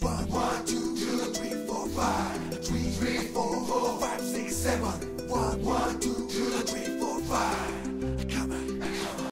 One, one, two, two, three, four, five, three, three, four, four, five, six, seven. One, one, two, two, three, four, five.